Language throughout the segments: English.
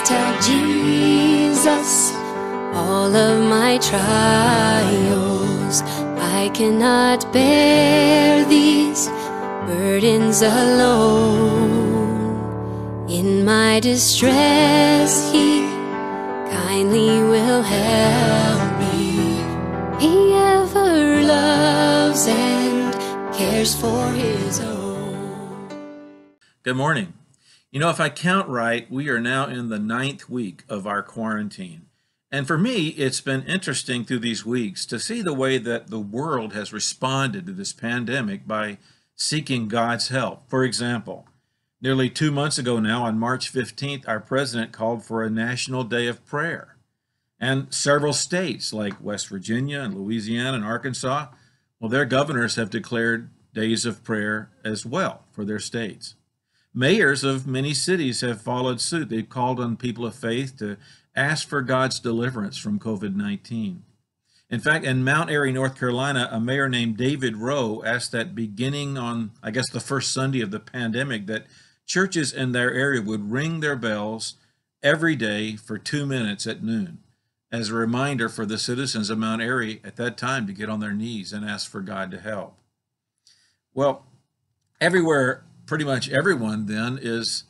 tell Jesus all of my trials. I cannot bear these burdens alone. In my distress, He kindly will help me. He ever loves and cares for His own. Good morning. You know, if I count right, we are now in the ninth week of our quarantine. And for me, it's been interesting through these weeks to see the way that the world has responded to this pandemic by seeking God's help. For example, nearly two months ago now, on March 15th, our president called for a national day of prayer. And several states like West Virginia and Louisiana and Arkansas, well, their governors have declared days of prayer as well for their states. Mayors of many cities have followed suit. They've called on people of faith to ask for God's deliverance from COVID 19. In fact, in Mount Airy, North Carolina, a mayor named David Rowe asked that beginning on, I guess, the first Sunday of the pandemic, that churches in their area would ring their bells every day for two minutes at noon as a reminder for the citizens of Mount Airy at that time to get on their knees and ask for God to help. Well, everywhere pretty much everyone then is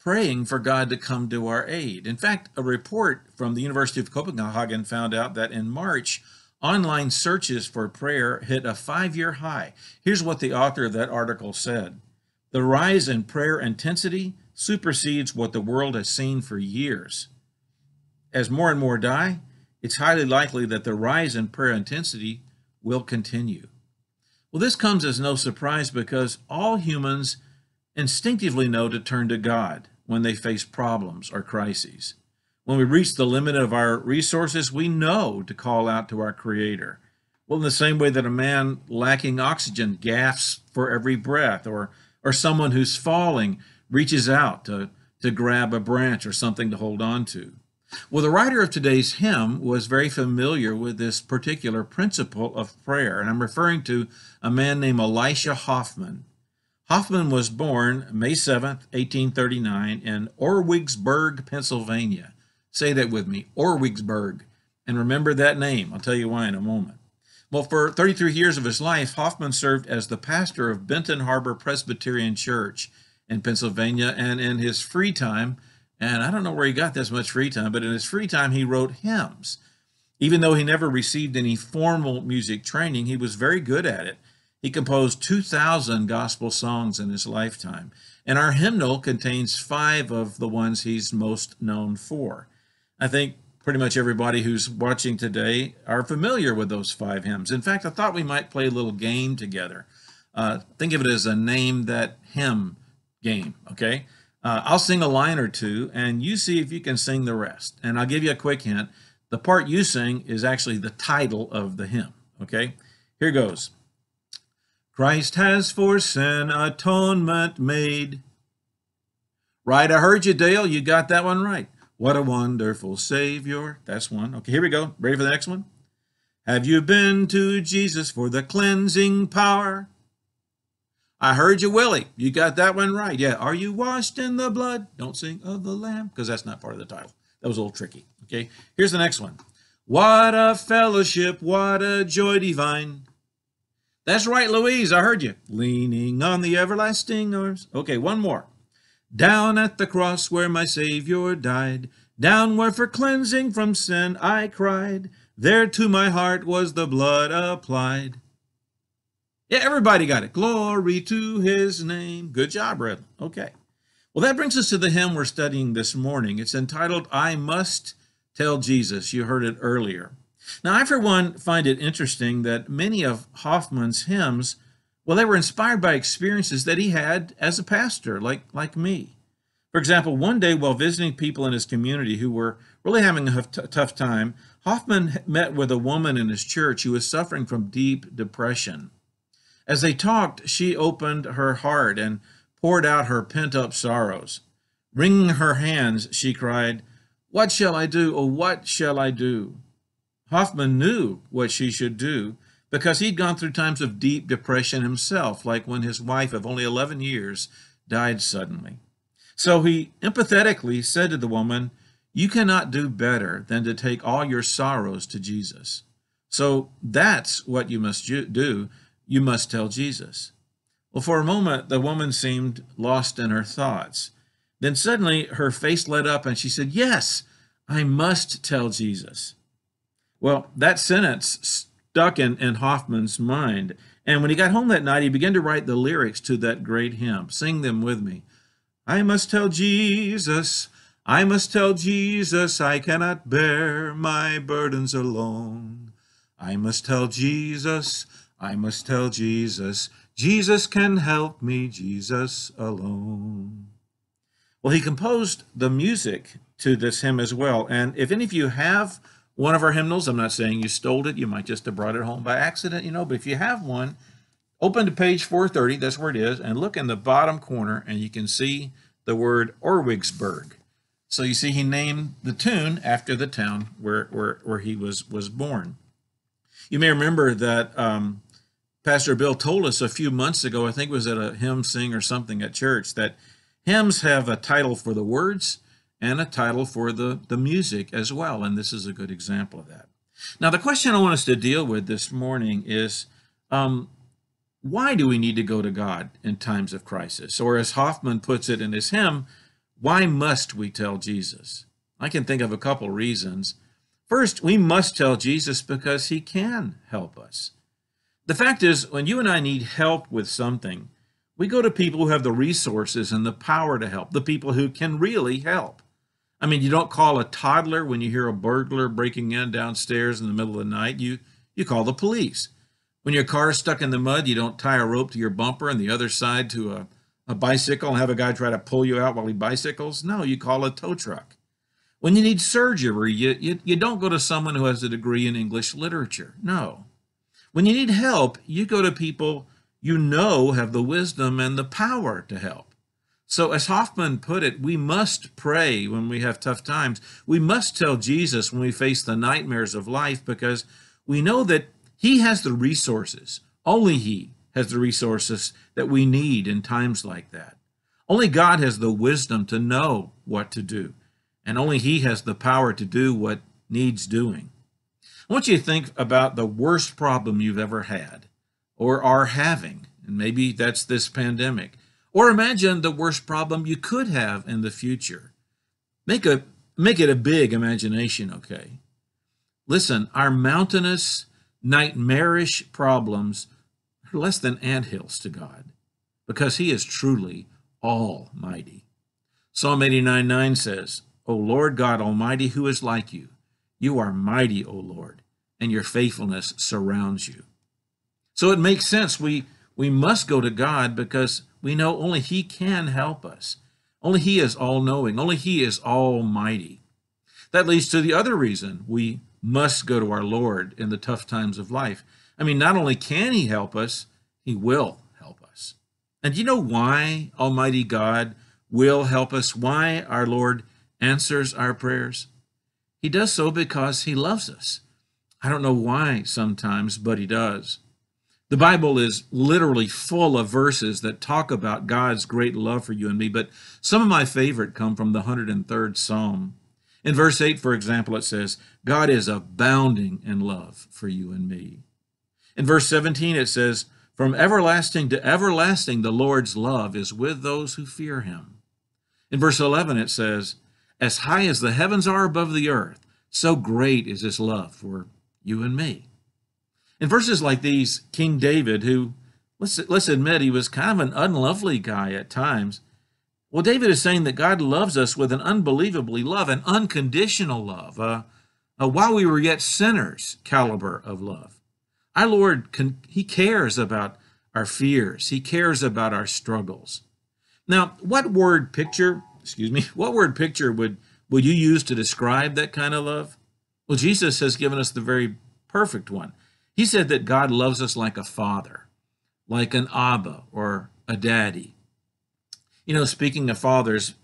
praying for God to come to our aid. In fact, a report from the University of Copenhagen found out that in March, online searches for prayer hit a five year high. Here's what the author of that article said The rise in prayer intensity supersedes what the world has seen for years. As more and more die, it's highly likely that the rise in prayer intensity will continue. Well, this comes as no surprise because all humans instinctively know to turn to God when they face problems or crises. When we reach the limit of our resources, we know to call out to our Creator. Well, in the same way that a man lacking oxygen gasps for every breath, or, or someone who's falling reaches out to, to grab a branch or something to hold on to. Well, the writer of today's hymn was very familiar with this particular principle of prayer, and I'm referring to a man named Elisha Hoffman. Hoffman was born May 7, 1839, in Orwigsburg, Pennsylvania. Say that with me, Orwigsburg. And remember that name. I'll tell you why in a moment. Well, for 33 years of his life, Hoffman served as the pastor of Benton Harbor Presbyterian Church in Pennsylvania, and in his free time, and I don't know where he got this much free time, but in his free time, he wrote hymns. Even though he never received any formal music training, he was very good at it. He composed 2,000 gospel songs in his lifetime, and our hymnal contains five of the ones he's most known for. I think pretty much everybody who's watching today are familiar with those five hymns. In fact, I thought we might play a little game together. Uh, think of it as a name that hymn game, okay? Uh, I'll sing a line or two, and you see if you can sing the rest. And I'll give you a quick hint. The part you sing is actually the title of the hymn. Okay? Here goes Christ has for sin atonement made. Right, I heard you, Dale. You got that one right. What a wonderful Savior. That's one. Okay, here we go. Ready for the next one? Have you been to Jesus for the cleansing power? I heard you, Willie. You got that one right. Yeah. Are you washed in the blood? Don't sing of the Lamb because that's not part of the title. That was a little tricky. Okay. Here's the next one. What a fellowship. What a joy divine. That's right, Louise. I heard you. Leaning on the everlasting arms. Okay. One more. Down at the cross where my Savior died. Down where for cleansing from sin I cried. There to my heart was the blood applied. Yeah, everybody got it. Glory to his name. Good job, Red. Okay. Well, that brings us to the hymn we're studying this morning. It's entitled, I Must Tell Jesus. You heard it earlier. Now, I, for one, find it interesting that many of Hoffman's hymns, well, they were inspired by experiences that he had as a pastor, like, like me. For example, one day while visiting people in his community who were really having a tough time, Hoffman met with a woman in his church who was suffering from deep depression. As they talked, she opened her heart and poured out her pent up sorrows. Wringing her hands, she cried, What shall I do? Oh, what shall I do? Hoffman knew what she should do because he'd gone through times of deep depression himself, like when his wife of only 11 years died suddenly. So he empathetically said to the woman, You cannot do better than to take all your sorrows to Jesus. So that's what you must do. You must tell Jesus. Well, for a moment, the woman seemed lost in her thoughts. Then suddenly her face lit up and she said, Yes, I must tell Jesus. Well, that sentence stuck in, in Hoffman's mind. And when he got home that night, he began to write the lyrics to that great hymn. Sing them with me. I must tell Jesus, I must tell Jesus, I cannot bear my burdens alone. I must tell Jesus, I must tell Jesus, Jesus can help me, Jesus alone. Well, he composed the music to this hymn as well. And if any of you have one of our hymnals, I'm not saying you stole it, you might just have brought it home by accident, you know, but if you have one, Open to page 430, that's where it is, and look in the bottom corner and you can see the word Orwigsburg. So you see he named the tune after the town where, where, where he was, was born. You may remember that um, Pastor Bill told us a few months ago, I think it was at a hymn sing or something at church, that hymns have a title for the words and a title for the, the music as well. And this is a good example of that. Now, the question I want us to deal with this morning is um, why do we need to go to God in times of crisis? Or as Hoffman puts it in his hymn, why must we tell Jesus? I can think of a couple reasons. First, we must tell Jesus because he can help us. The fact is, when you and I need help with something, we go to people who have the resources and the power to help, the people who can really help. I mean, you don't call a toddler when you hear a burglar breaking in downstairs in the middle of the night. You you call the police. When your car is stuck in the mud, you don't tie a rope to your bumper and the other side to a, a bicycle and have a guy try to pull you out while he bicycles. No, you call a tow truck. When you need surgery, you, you, you don't go to someone who has a degree in English literature. No. When you need help, you go to people you know have the wisdom and the power to help. So, as Hoffman put it, we must pray when we have tough times. We must tell Jesus when we face the nightmares of life because we know that he has the resources. Only He has the resources that we need in times like that. Only God has the wisdom to know what to do, and only He has the power to do what needs doing. I want you to think about the worst problem you've ever had or are having, and maybe that's this pandemic. Or imagine the worst problem you could have in the future. Make a make it a big imagination, okay? Listen, our mountainous nightmarish problems are less than anthills to God because he is truly almighty. Psalm 89 9 says, O Lord God Almighty, who is like you? You are mighty, O Lord, and your faithfulness surrounds you. So it makes sense. We, we must go to God because we know only He can help us. Only He is all knowing. Only He is almighty. That leads to the other reason we must go to our Lord in the tough times of life. I mean, not only can He help us, He will help us. And do you know why Almighty God will help us? Why our Lord answers our prayers? He does so because He loves us. I don't know why sometimes, but He does. The Bible is literally full of verses that talk about God's great love for you and me, but some of my favorite come from the 103rd Psalm. In verse 8, for example, it says, God is abounding in love for you and me. In verse 17, it says, From everlasting to everlasting, the Lord's love is with those who fear him. In verse 11, it says, As high as the heavens are above the earth, so great is his love for you and me. In verses like these, King David, who, let's, let's admit, he was kind of an unlovely guy at times, well, David is saying that God loves us with an unbelievably love, an unconditional love, uh, uh, while we were yet sinners caliber of love. Our Lord, He cares about our fears. He cares about our struggles. Now, what word picture, excuse me, what word picture would, would you use to describe that kind of love? Well, Jesus has given us the very perfect one. He said that God loves us like a father, like an Abba or a daddy. You know, speaking of fathers,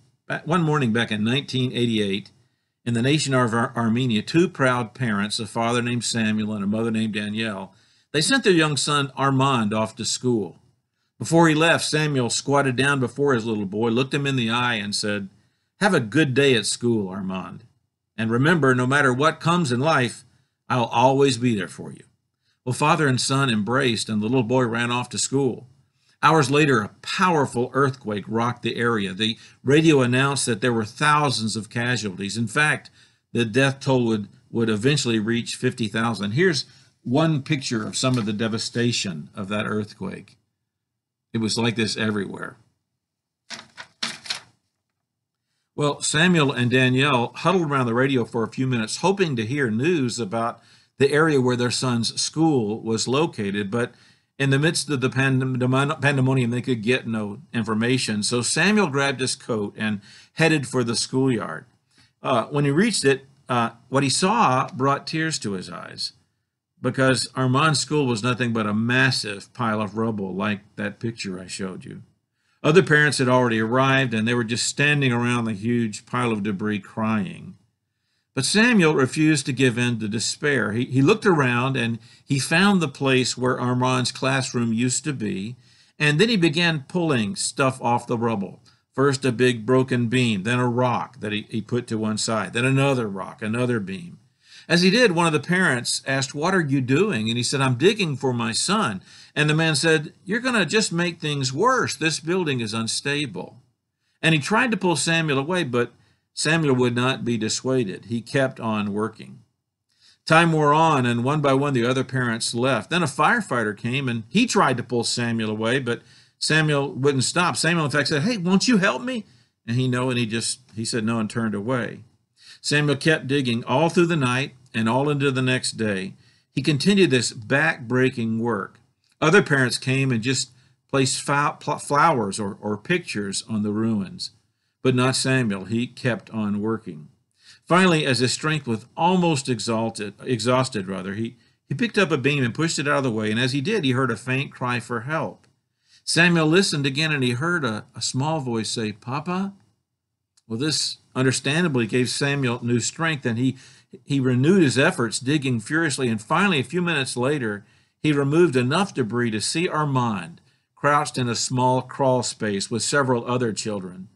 one morning back in 1988, in the nation of Ar- Armenia, two proud parents, a father named Samuel and a mother named Danielle, they sent their young son Armand off to school. Before he left, Samuel squatted down before his little boy, looked him in the eye, and said, Have a good day at school, Armand. And remember, no matter what comes in life, I'll always be there for you. Well, father and son embraced, and the little boy ran off to school. Hours later, a powerful earthquake rocked the area. The radio announced that there were thousands of casualties. In fact, the death toll would, would eventually reach 50,000. Here's one picture of some of the devastation of that earthquake. It was like this everywhere. Well, Samuel and Danielle huddled around the radio for a few minutes, hoping to hear news about the area where their son's school was located, but in the midst of the pandemonium, they could get no information. So Samuel grabbed his coat and headed for the schoolyard. Uh, when he reached it, uh, what he saw brought tears to his eyes because Armand's school was nothing but a massive pile of rubble, like that picture I showed you. Other parents had already arrived and they were just standing around the huge pile of debris crying. But Samuel refused to give in to despair. He, he looked around and he found the place where Armand's classroom used to be, and then he began pulling stuff off the rubble. First, a big broken beam, then a rock that he, he put to one side, then another rock, another beam. As he did, one of the parents asked, What are you doing? And he said, I'm digging for my son. And the man said, You're going to just make things worse. This building is unstable. And he tried to pull Samuel away, but Samuel would not be dissuaded. He kept on working. Time wore on, and one by one the other parents left. Then a firefighter came and he tried to pull Samuel away, but Samuel wouldn't stop. Samuel, in fact, said, Hey, won't you help me? And he no, and he just he said no and turned away. Samuel kept digging all through the night and all into the next day. He continued this back-breaking work. Other parents came and just placed flowers or, or pictures on the ruins. But not Samuel. He kept on working. Finally, as his strength was almost exalted, exhausted, rather, he, he picked up a beam and pushed it out of the way, and as he did, he heard a faint cry for help. Samuel listened again, and he heard a, a small voice say, Papa? Well, this understandably gave Samuel new strength, and he, he renewed his efforts, digging furiously, and finally, a few minutes later, he removed enough debris to see Armand crouched in a small crawl space with several other children.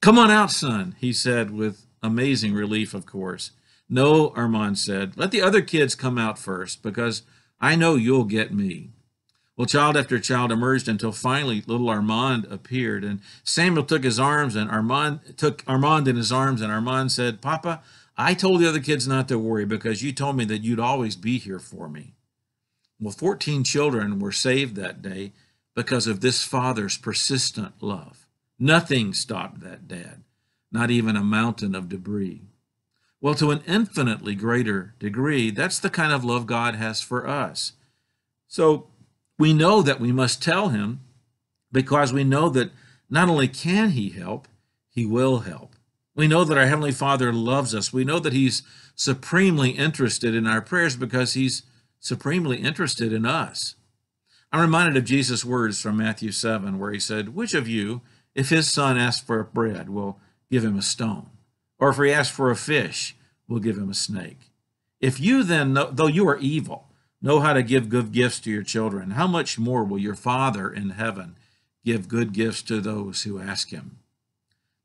Come on out, son, he said with amazing relief, of course. No, Armand said, let the other kids come out first because I know you'll get me. Well, child after child emerged until finally little Armand appeared, and Samuel took his arms and Armand took Armand in his arms, and Armand said, Papa, I told the other kids not to worry because you told me that you'd always be here for me. Well, 14 children were saved that day because of this father's persistent love. Nothing stopped that dad, not even a mountain of debris. Well, to an infinitely greater degree, that's the kind of love God has for us. So we know that we must tell him because we know that not only can he help, he will help. We know that our Heavenly Father loves us. We know that He's supremely interested in our prayers because He's supremely interested in us. I'm reminded of Jesus' words from Matthew 7, where He said, Which of you, if his son asks for bread, we'll give him a stone, or if he asks for a fish, we'll give him a snake. If you then, though you are evil, know how to give good gifts to your children, how much more will your Father in heaven give good gifts to those who ask him?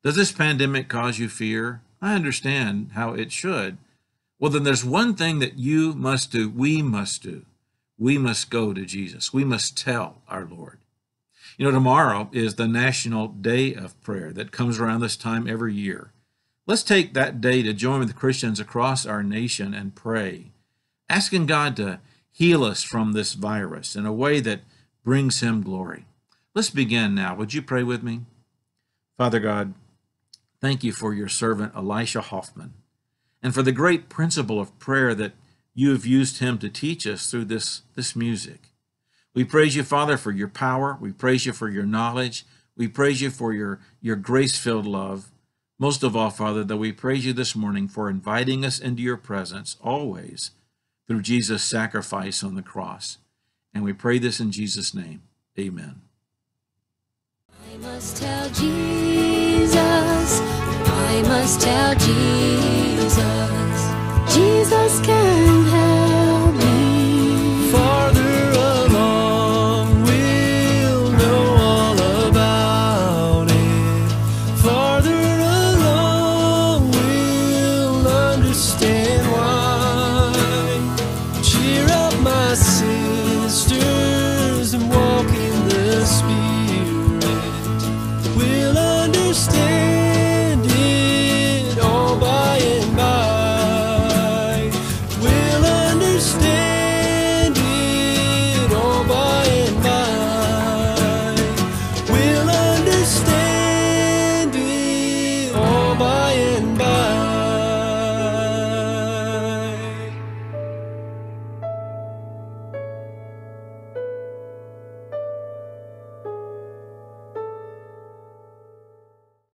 Does this pandemic cause you fear? I understand how it should. Well, then there's one thing that you must do, we must do. We must go to Jesus. We must tell our Lord. You know, tomorrow is the National Day of Prayer that comes around this time every year. Let's take that day to join with Christians across our nation and pray, asking God to heal us from this virus in a way that brings Him glory. Let's begin now. Would you pray with me? Father God, thank you for your servant Elisha Hoffman and for the great principle of prayer that you have used him to teach us through this, this music. We praise you, Father, for your power. We praise you for your knowledge. We praise you for your, your grace filled love. Most of all, Father, that we praise you this morning for inviting us into your presence always through Jesus' sacrifice on the cross. And we pray this in Jesus' name. Amen. I must tell Jesus, I must tell Jesus, Jesus can